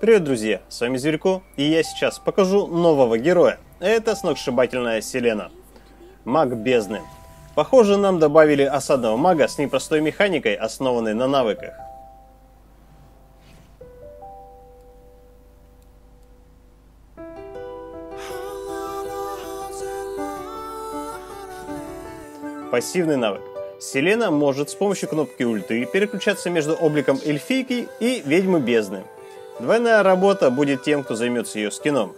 Привет, друзья! С вами Зверько, и я сейчас покажу нового героя. Это сногсшибательная Селена. Маг бездны. Похоже, нам добавили осадного мага с непростой механикой, основанной на навыках. Пассивный навык. Селена может с помощью кнопки ульты переключаться между обликом эльфийки и ведьмы бездны. Двойная работа будет тем, кто займется ее скином.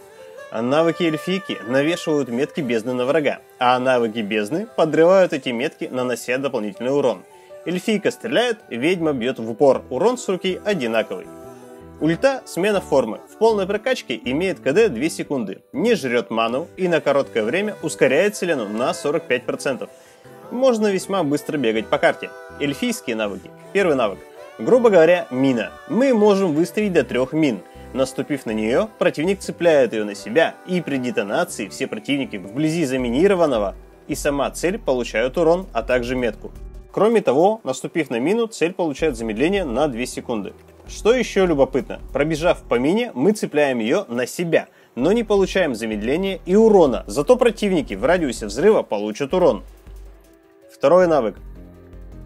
Навыки эльфийки навешивают метки бездны на врага, а навыки бездны подрывают эти метки, нанося дополнительный урон. Эльфийка стреляет, ведьма бьет в упор, урон с руки одинаковый. Ульта – смена формы. В полной прокачке имеет КД 2 секунды, не жрет ману и на короткое время ускоряет Селену на 45% можно весьма быстро бегать по карте. Эльфийские навыки. Первый навык. Грубо говоря, мина. Мы можем выставить до трех мин. Наступив на нее, противник цепляет ее на себя, и при детонации все противники вблизи заминированного и сама цель получают урон, а также метку. Кроме того, наступив на мину, цель получает замедление на 2 секунды. Что еще любопытно, пробежав по мине, мы цепляем ее на себя, но не получаем замедления и урона, зато противники в радиусе взрыва получат урон. Второй навык.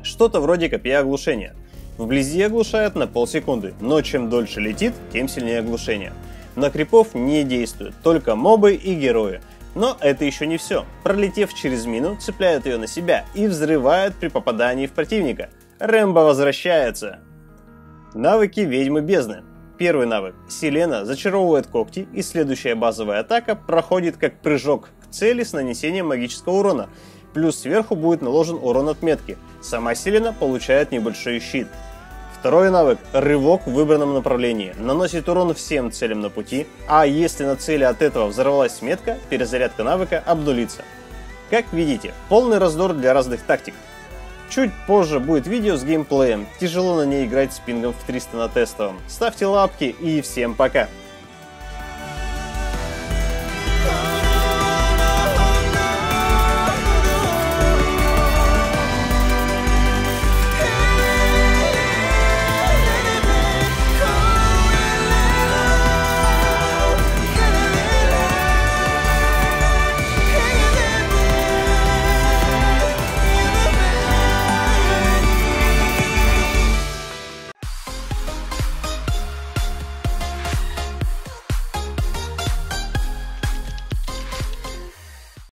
Что-то вроде копья оглушения. Вблизи оглушает на полсекунды, но чем дольше летит, тем сильнее оглушение. На крипов не действует, только мобы и герои. Но это еще не все. Пролетев через мину, цепляет ее на себя и взрывает при попадании в противника. Рэмбо возвращается. Навыки ведьмы бездны. Первый навык. Селена зачаровывает когти, и следующая базовая атака проходит как прыжок к цели с нанесением магического урона, плюс сверху будет наложен урон от метки. Сама Селена получает небольшой щит. Второй навык – рывок в выбранном направлении. Наносит урон всем целям на пути, а если на цели от этого взорвалась метка, перезарядка навыка обнулится. Как видите, полный раздор для разных тактик. Чуть позже будет видео с геймплеем, тяжело на ней играть с пингом в 300 на тестовом. Ставьте лапки и всем пока!